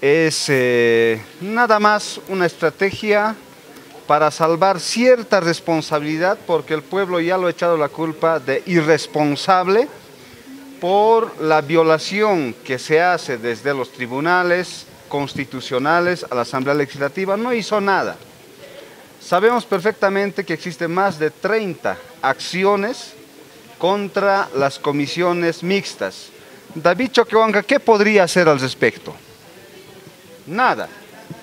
es eh, nada más una estrategia para salvar cierta responsabilidad porque el pueblo ya lo ha echado la culpa de irresponsable por la violación que se hace desde los tribunales constitucionales a la Asamblea Legislativa. No hizo nada. Sabemos perfectamente que existen más de 30 acciones contra las comisiones mixtas. David Choquehuanca, ¿qué podría hacer al respecto? Nada.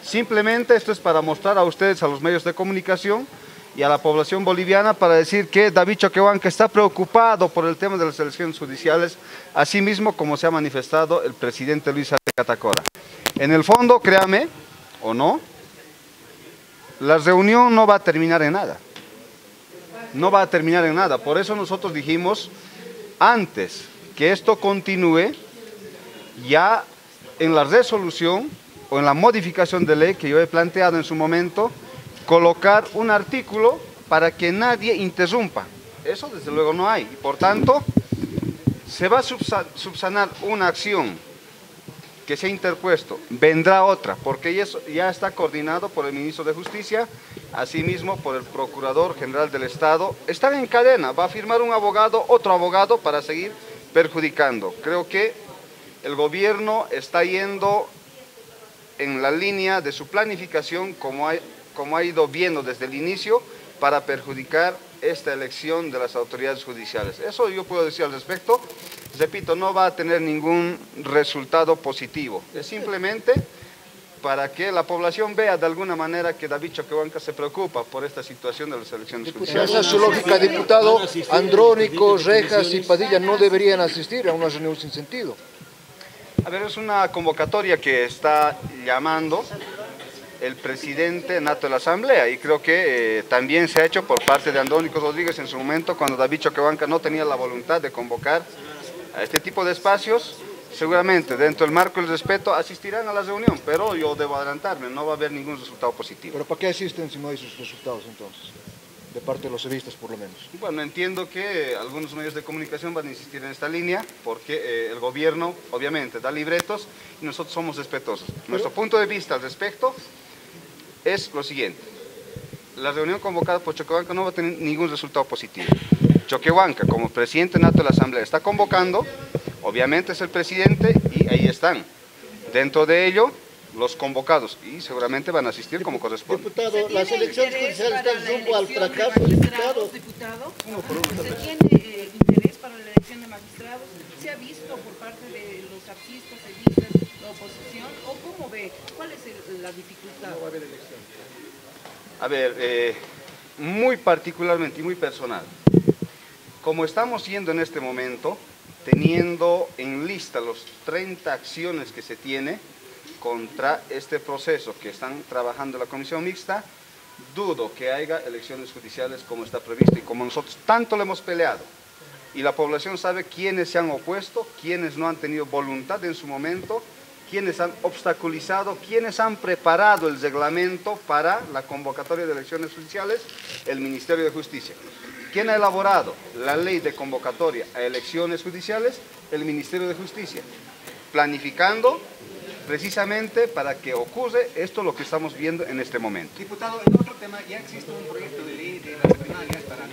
Simplemente esto es para mostrar a ustedes, a los medios de comunicación y a la población boliviana para decir que David Choquehuanca está preocupado por el tema de las elecciones judiciales, así mismo como se ha manifestado el presidente Luis Arce Catacora. En el fondo, créame, o no, la reunión no va a terminar en nada. No va a terminar en nada. Por eso nosotros dijimos, antes que esto continúe, ya en la resolución o en la modificación de ley que yo he planteado en su momento, colocar un artículo para que nadie interrumpa. Eso desde luego no hay. Por tanto, se va a subsanar una acción que se ha interpuesto, vendrá otra, porque ya está coordinado por el ministro de Justicia, asimismo por el Procurador General del Estado. Están en cadena, va a firmar un abogado, otro abogado para seguir perjudicando. Creo que el gobierno está yendo en la línea de su planificación como ha, como ha ido viendo desde el inicio para perjudicar esta elección de las autoridades judiciales. Eso yo puedo decir al respecto. Repito, no va a tener ningún resultado positivo. Es simplemente para que la población vea de alguna manera que David Choquehuanca se preocupa por esta situación de las elecciones judiciales. Esa es su lógica, diputado. Andrónico, Rejas y Padilla no deberían asistir a una reunión sin sentido. A ver, es una convocatoria que está llamando el presidente nato de la Asamblea y creo que eh, también se ha hecho por parte de Andrónico Rodríguez en su momento cuando David Choquehuanca no tenía la voluntad de convocar a este tipo de espacios, seguramente dentro del marco del respeto asistirán a la reunión, pero yo debo adelantarme, no va a haber ningún resultado positivo. ¿Pero para qué asisten si no hay sus resultados entonces? De parte de los revistas por lo menos. Bueno, entiendo que algunos medios de comunicación van a insistir en esta línea porque eh, el gobierno obviamente da libretos y nosotros somos respetuosos. Nuestro punto de vista al respecto es lo siguiente. La reunión convocada por Choquehuanca no va a tener ningún resultado positivo. Choquehuanca, como presidente nato de la Asamblea, está convocando, obviamente es el presidente y ahí están. Dentro de ello, los convocados y seguramente van a asistir como corresponde. Diputado, las elecciones judiciales están rumbo al fracaso, diputado. diputado. ¿Se tiene eh, interés para la elección de magistrados? ¿Se ha visto por parte de los artistas, elistas, la oposición? ¿O cómo ve? ¿Cuál es el, la dificultad? No va a haber elección. A ver, eh, muy particularmente y muy personal. Como estamos yendo en este momento, teniendo en lista los 30 acciones que se tiene contra este proceso que están trabajando la comisión mixta, dudo que haya elecciones judiciales como está previsto y como nosotros tanto le hemos peleado. Y la población sabe quiénes se han opuesto, quiénes no han tenido voluntad en su momento, quiénes han obstaculizado, quiénes han preparado el reglamento para la convocatoria de elecciones judiciales, el Ministerio de Justicia. ¿Quién ha elaborado la ley de convocatoria a elecciones judiciales? El Ministerio de Justicia, planificando precisamente para que ocurre esto lo que estamos viendo en este momento. Diputado, en otro tema ya existe un proyecto de ley de las primarias para